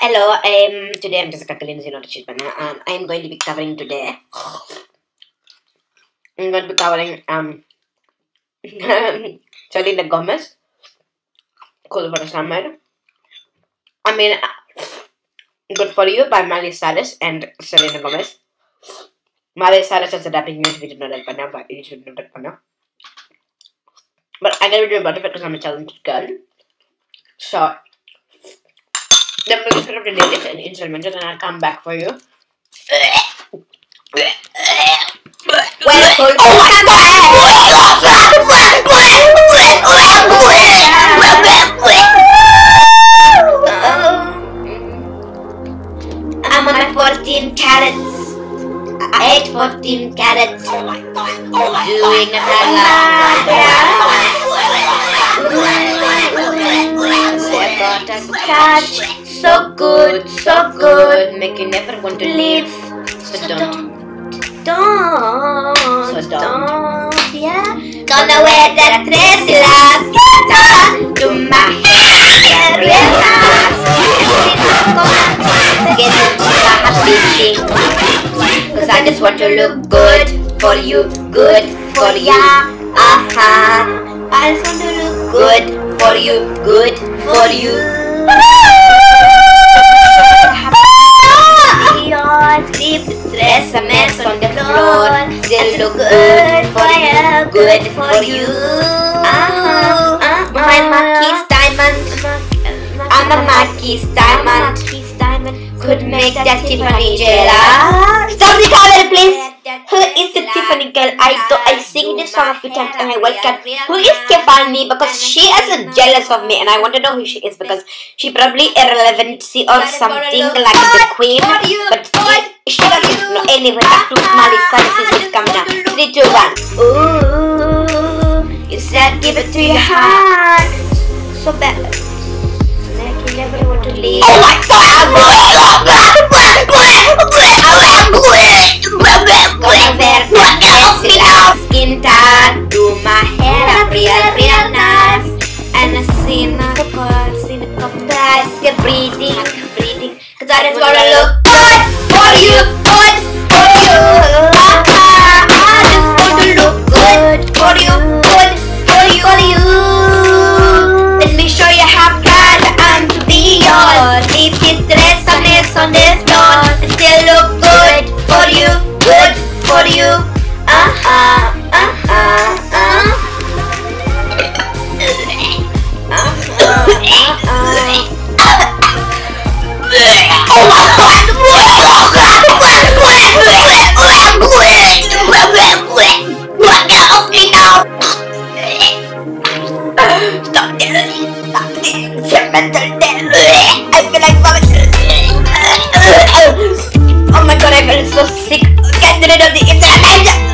hello. Um, today I'm Jessica Lindsay, not Chilpana. Um, I'm going to be covering today. I'm going to be covering um Selena Gomez. Cool for the summer. I mean, Good for You by Miley Cyrus and Selena Gomez. Miley Cyrus has a dubbing music video not that now, but you should know that now. But I gotta do about it because I'm a talented girl. So just delete it in instrument and I'll come back for you. Oh my I'm on my 14 carats. I ate 14 carats. Doing a So I got a. So good, so good. Make you never want to leave. So don't. Don't. So don't. Yeah. Gonna wear that dress last. Do my hair real nice. Get into the happy thing. Cause I just want to look good for you, good for ya. Aha. I just want to look good for you, good for you. Sleep, stress, a mess on the floor. Still look good for you, good for you. Uh-huh, uh-huh. My Marquise diamond. I'm a Marquise diamond. Could make that Tiffany jealous. Stop the camera, please. Who is the Tiffany girl? I do, I sing this song a few times and I welcome. Who is Tiffany? Because she is jealous of me and I want to know who she is because she probably irrelevancy or something like the queen. Two, one. Ooh, you said give it to your heart. So bad. Oh my god! Breathing, breathing. Cause I just wanna look Fermental! I feel like vomit! Oh my god, I feel so sick! Get rid of the internet!